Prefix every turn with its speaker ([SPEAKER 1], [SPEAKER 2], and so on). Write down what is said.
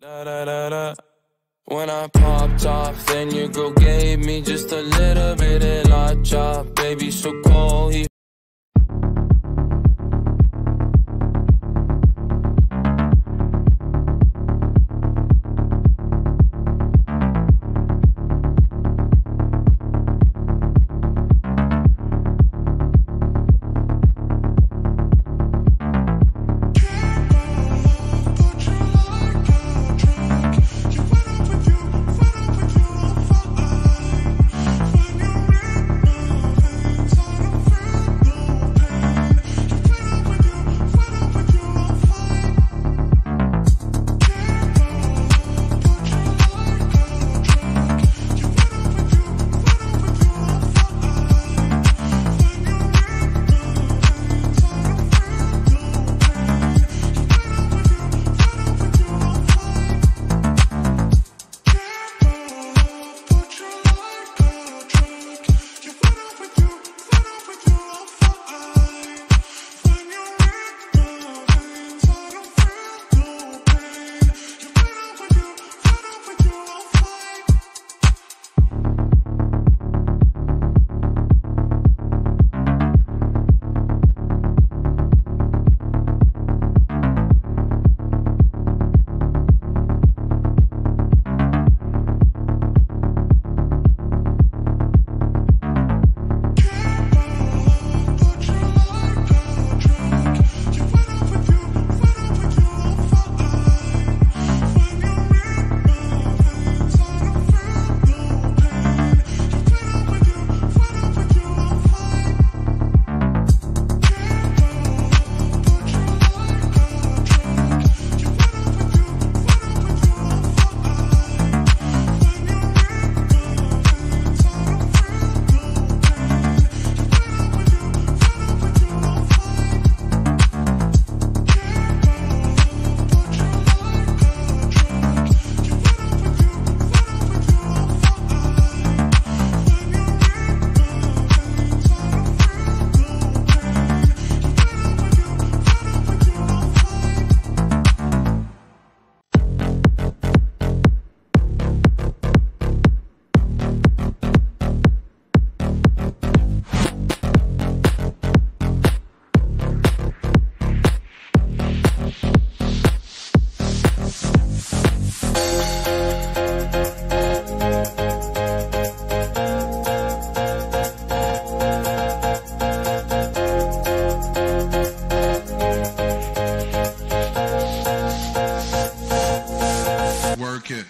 [SPEAKER 1] Da, da, da. When I popped off, then your girl gave me just a little bit of la chop. Baby, so
[SPEAKER 2] Work it.